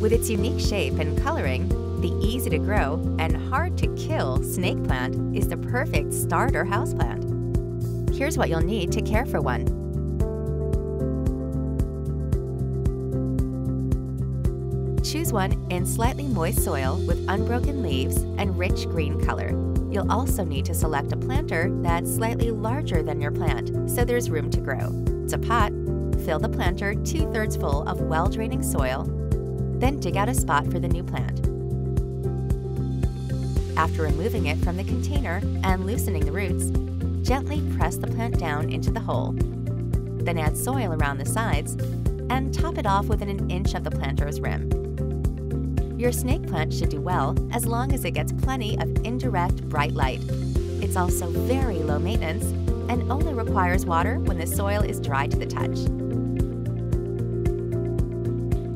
With its unique shape and coloring, the easy to grow and hard to kill snake plant is the perfect starter houseplant. Here's what you'll need to care for one. Choose one in slightly moist soil with unbroken leaves and rich green color. You'll also need to select a planter that's slightly larger than your plant, so there's room to grow. To pot, fill the planter two-thirds full of well-draining soil, then dig out a spot for the new plant. After removing it from the container and loosening the roots, gently press the plant down into the hole. Then add soil around the sides and top it off within an inch of the planter's rim. Your snake plant should do well as long as it gets plenty of indirect bright light. It's also very low maintenance and only requires water when the soil is dry to the touch.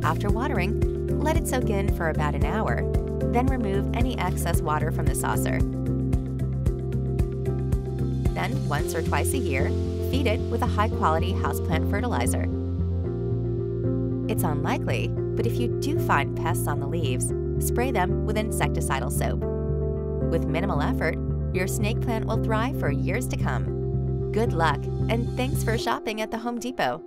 After watering, let it soak in for about an hour, then remove any excess water from the saucer. Then, once or twice a year, feed it with a high-quality houseplant fertilizer. It's unlikely, but if you do find pests on the leaves, spray them with insecticidal soap. With minimal effort, your snake plant will thrive for years to come. Good luck, and thanks for shopping at the Home Depot.